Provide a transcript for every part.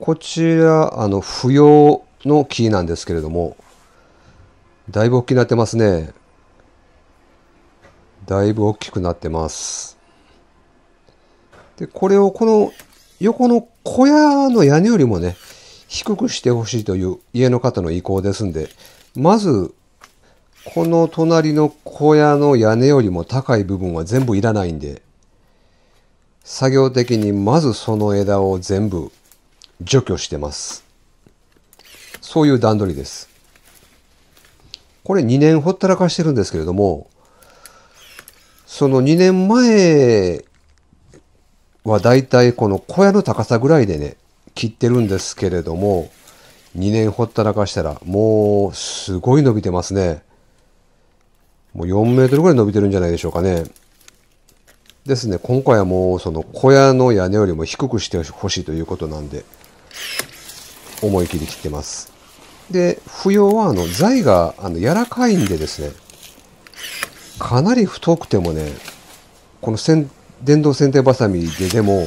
こちら、あの、不要の木なんですけれども、だいぶ大きくなってますね。だいぶ大きくなってます。で、これをこの横の小屋の屋根よりもね、低くしてほしいという家の方の意向ですんで、まず、この隣の小屋の屋根よりも高い部分は全部いらないんで、作業的にまずその枝を全部除去してます。そういう段取りです。これ2年ほったらかしてるんですけれども、その2年前はだいたいこの小屋の高さぐらいでね、切ってるんですけれども、2年ほったらかしたらもうすごい伸びてますね。もう4メートルぐらい伸びてるんじゃないでしょうかね。ですね、今回はもうその小屋の屋根よりも低くしてほしいということなんで、思い切り切ってます。で、不要はあの材があの柔らかいんでですね、かなり太くてもね、この電動剪定バサミででも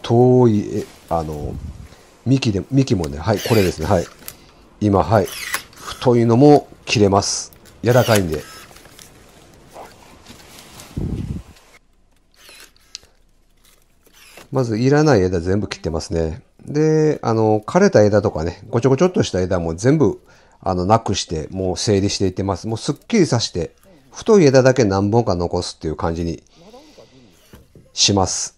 太い、あの、幹で、幹もね、はい、これですね、はい。今、はい。太いのも切れます。柔らかいんで。まずいらない枝全部切ってますね。で、あの、枯れた枝とかね、ごちょごちょっとした枝も全部、あの、なくして、もう整理していってます。もうすっきりさして、太い枝だけ何本か残すっていう感じにします。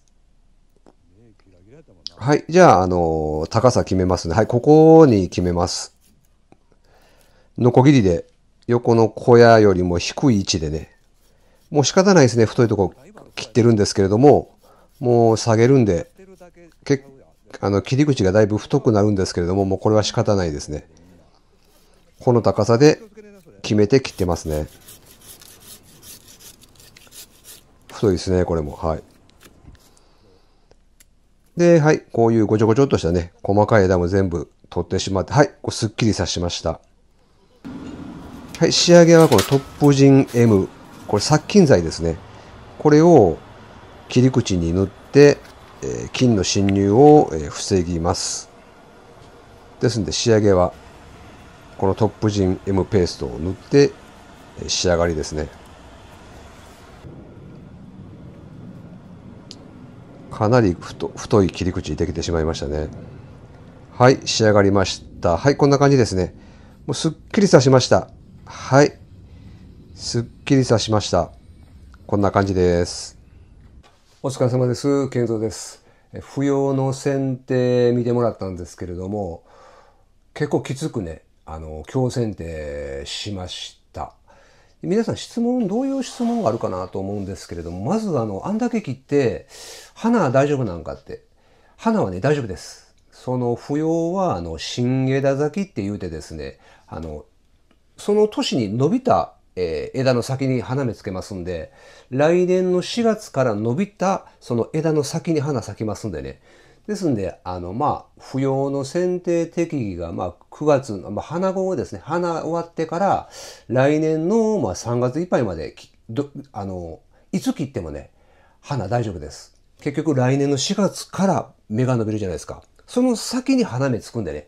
はい。じゃあ、あの、高さ決めますね。はい。ここに決めます。ノコギリで、横の小屋よりも低い位置でね、もう仕方ないですね。太いとこ切ってるんですけれども、もう下げるんで、けあの切り口がだいぶ太くなるんですけれども、もうこれは仕方ないですね。この高さで決めて切ってますね。太いですね、これも。はい。で、はい、こういうごちょごちょっとしたね、細かい枝も全部取ってしまって、はい、こうすっきりさしました。はい、仕上げはこのトップジン M、これ殺菌剤ですね。これを切り口に塗って、えー、菌の侵入を、えー、防ぎます。ですんで仕上げはこのトップジン M ペーストを塗って、えー、仕上がりですね。かなり太太い切り口できてしまいましたね。はい、仕上がりました。はい、こんな感じですね。もうすっきりさしました。はい。すっきりさしました。こんな感じです。お疲れ様です。健三です。不要の剪定見てもらったんですけれども、結構きつくね、あの、強剪定しました。皆さん質問、どういう質問があるかなと思うんですけれども、まずあの、あんだけ切って、花は大丈夫なんかって。花はね、大丈夫です。その不要は、あの、新枝咲きって言うてですね、あの、その年に伸びた、えー、枝の先に花芽つけますんで、来年の4月から伸びたその枝の先に花咲きますんでね。ですんで、あの、まあ、不要の剪定適宜が、まあ、9月の、まあ、花後ですね、花終わってから、来年の、まあ、3月いっぱいまで、あの、いつ切ってもね、花大丈夫です。結局来年の4月から芽が伸びるじゃないですか。その先に花芽つくんでね。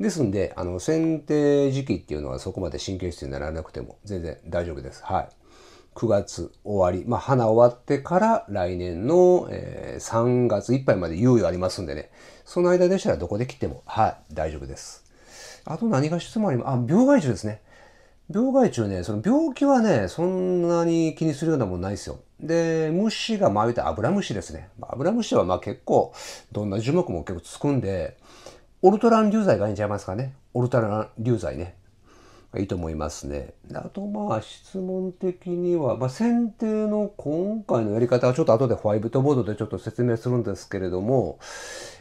ですんで、あの、剪定時期っていうのはそこまで神経質にならなくても全然大丈夫です。はい。9月終わり、まあ、花終わってから来年の、えー、3月いっぱいまで猶予ありますんでね、その間でしたらどこで切っても、はい、大丈夫です。あと何が質問あります？あ、病害虫ですね。病害虫ね、その病気はね、そんなに気にするようなもんないですよ。で、虫が、まあ言うたアブラムシですね。アブラムシはまあ結構、どんな樹木も結構つくんで、オルトラン流剤がいいんちゃいますかね。オルトラン流剤ね。いいと思いますね。あとまあ質問的には、まあ、剪定の今回のやり方はちょっと後でホワイトボードでちょっと説明するんですけれども、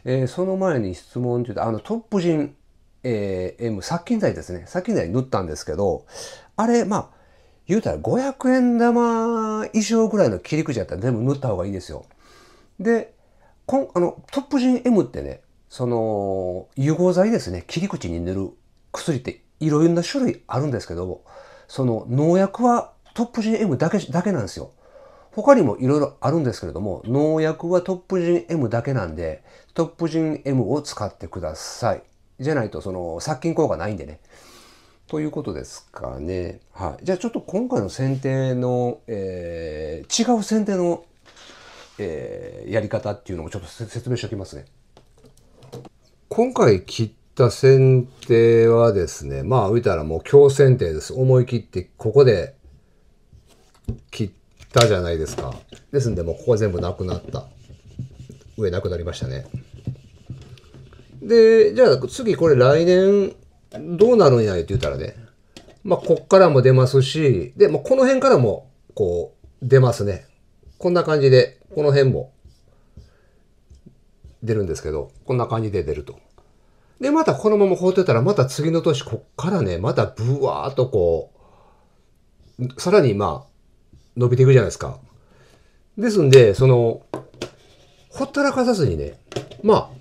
えー、その前に質問というと、あのトップジン、えー、M 殺菌剤ですね。殺菌剤塗ったんですけど、あれ、まあ、言うたら500円玉以上ぐらいの切り口だったら全部塗った方がいいですよ。で、こんあのトップジン M ってね、その融合剤ですね、切り口に塗る薬っていろいろな種類あるんですけど、その農薬はトップ GM だけだけなんですよ。他にもいろいろあるんですけれども、農薬はトップジン M だけなんで、トップジン M を使ってください。じゃないと、その、殺菌効果ないんでね。ということですかね。はい。じゃあちょっと今回の剪定の、えー、違う剪定の、えー、やり方っていうのをちょっと説明しておきますね。今回切った剪定はですね、まあ、浮いたらもう強剪定です。思い切ってここで切ったじゃないですか。ですんで、もうここは全部なくなった。上なくなりましたね。で、じゃあ次これ来年どうなるんやって言ったらね、まあ、こっからも出ますし、で、もこの辺からも、こう、出ますね。こんな感じで、この辺も、出るんですけど、こんな感じで出ると。で、またこのまま放ってたら、また次の年、こっからね、またブワーっとこう、さらにまあ、伸びていくじゃないですか。ですんで、その、ほったらかさずにね、まあ、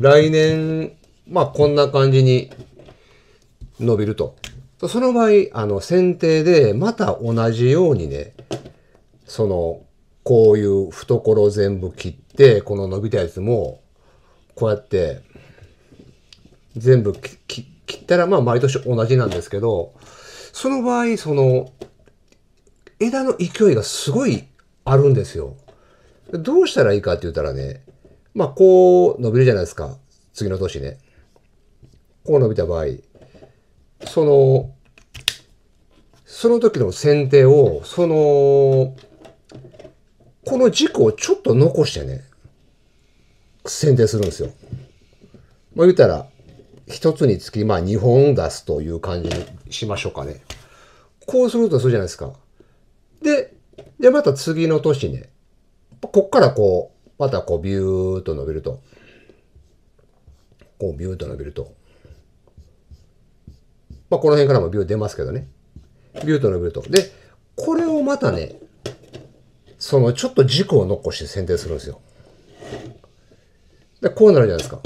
来年まあこんな感じに伸びると。その場合、あの、剪定でまた同じようにね、その、こういう懐全部切って、この伸びたやつも、こうやって、全部切ったら、まあ毎年同じなんですけど、その場合、その、枝の勢いがすごいあるんですよ。どうしたらいいかって言ったらね、まあこう伸びるじゃないですか。次の年ね。こう伸びた場合、その、その時の剪定を、その、この軸をちょっと残してね、剪定するんですよ。まあ言ったら、一つにつき、まあ2本出すという感じにしましょうかね。こうするとするじゃないですか。で、で、また次の年ね、こっからこう、またこうビューっと伸びると。こうビューっと伸びると。まあ、この辺からもビュー出ますけどね。ビューと伸びると。で、これをまたね、そのちょっと軸を残して選定するんですよ。で、こうなるじゃないですか。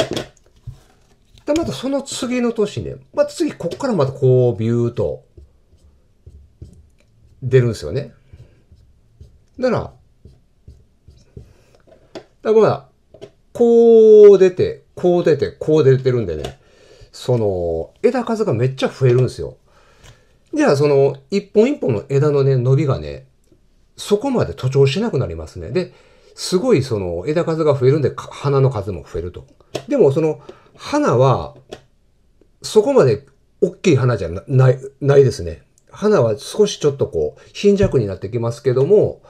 で、またその次の年ね、また次、こっからまたこうビューと出るんですよね。だから、だから、こう出て、こう出て、こう出てるんでね、その、枝数がめっちゃ増えるんですよ。じゃあ、その、一本一本の枝のね、伸びがね、そこまで徒長しなくなりますね。で、すごいその枝数が増えるんで、花の数も増えると。でも、その、花は、そこまで大きい花じゃない、ないですね。花は少しちょっとこう、貧弱になってきますけども、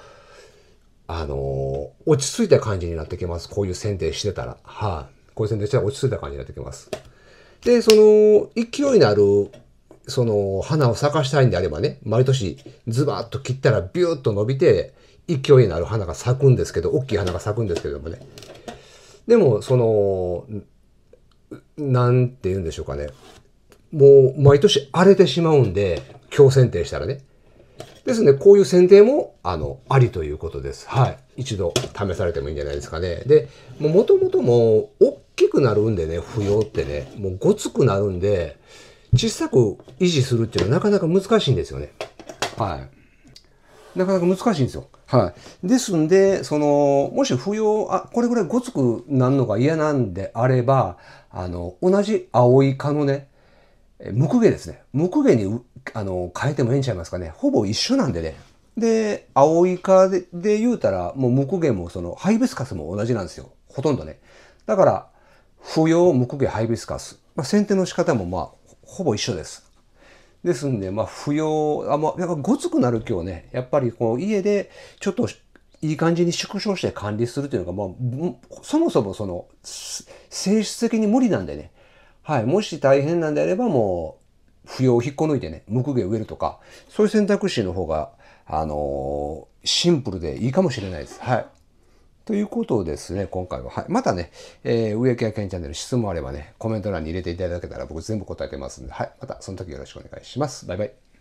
あのー、落ち着いた感じになってきます。こういう剪定してたら。はい、あ、こういう剪定したら落ち着いた感じになってきます。で、その、勢いのある、その、花を咲かしたいんであればね、毎年ズバッと切ったらビューッと伸びて、勢いのある花が咲くんですけど、大きい花が咲くんですけどもね。でも、その、なんて言うんでしょうかね。もう、毎年荒れてしまうんで、強剪定したらね。ですね、こういう剪定も、あの、ありということです。はい。一度試されてもいいんじゃないですかね。で、もともともう、大きくなるんでね、不要ってね、もうごつくなるんで、小さく維持するっていうのはなかなか難しいんですよね。はい。なかなか難しいんですよ。はい。ですんで、その、もし不要、あ、これぐらいごつくなるのが嫌なんであれば、あの、同じ青い蚊のね、ムクゲですね。ムクゲに、あの、変えてもええんちゃいますかね。ほぼ一緒なんでね。で、青イカでで言うたら、もうムクゲもその、ハイビスカスも同じなんですよ。ほとんどね。だから、不要ムクゲハイビスカス。まあ、剪定の仕方もまあ、ほぼ一緒です。ですんで、まあ、不要、あ、まあ、やっぱごつくなる今日ね、やっぱりこう、家でちょっといい感じに縮小して管理するというのが、まあ、そもそもその、性質的に無理なんでね。はい。もし大変なんであればもう、不要を引っこ抜いてね、ムクゲ植えるとか、そういう選択肢の方が、あのー、シンプルでいいかもしれないです。はい。ということですね、今回は。はい。またね、えー、植木屋健チャンネル質問あればね、コメント欄に入れていただけたら僕全部答えてますんで、はい。またその時よろしくお願いします。バイバイ。